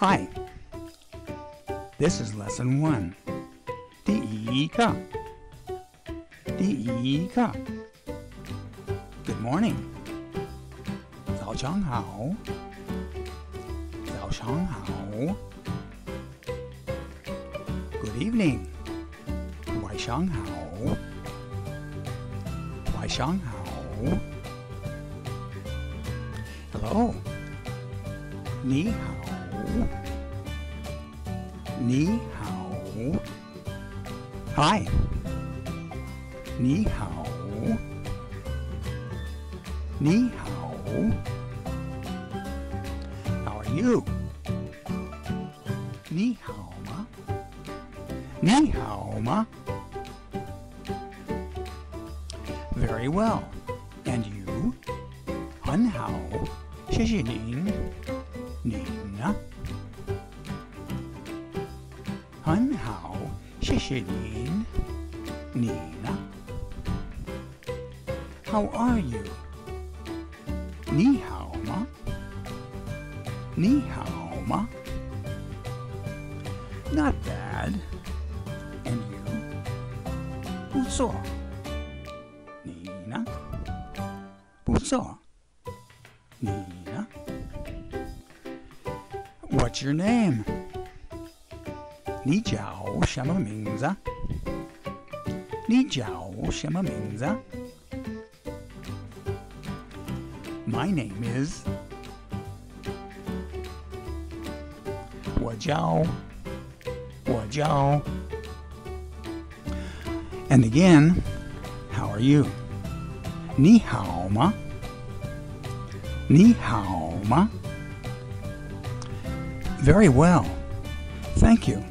Hi. This is lesson one. 第一课。第一课。Good morning. 早上好。早上好。Good evening. 晚上好。晚上好。Hello. 你好。 你好。Hi. 你好。你好。How are you? 你好吗？你好吗？Very well. And you? 很好，谢谢您。您 Shireen, Nina. How are you? Ni hao ma? Ni hao ma? Not bad. And you? Buzo. Nina? Buzo. Nina? What's your name? Ni jiao shama mingza. Ni jiao shama mingza. My name is Wajiao. Wajiao. And again, how are you? Nihao ma. Ni ma. Very well. Thank you.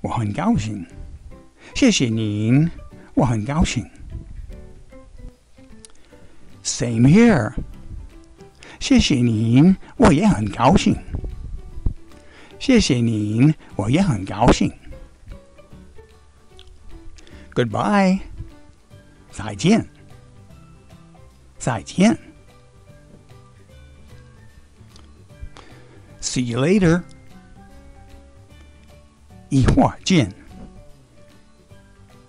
我很高兴。谢谢您，我很高兴。Same here。谢谢您，我也很高兴。谢谢您，我也很高兴。Goodbye。再见。再见。See you later。一会儿见。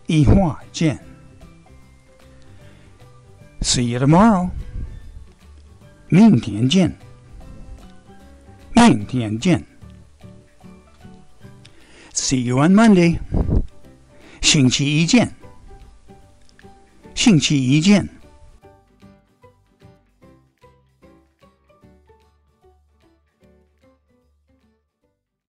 一会儿见。See you tomorrow。明天见。明天见。See you on Monday。星期一见。星期一见。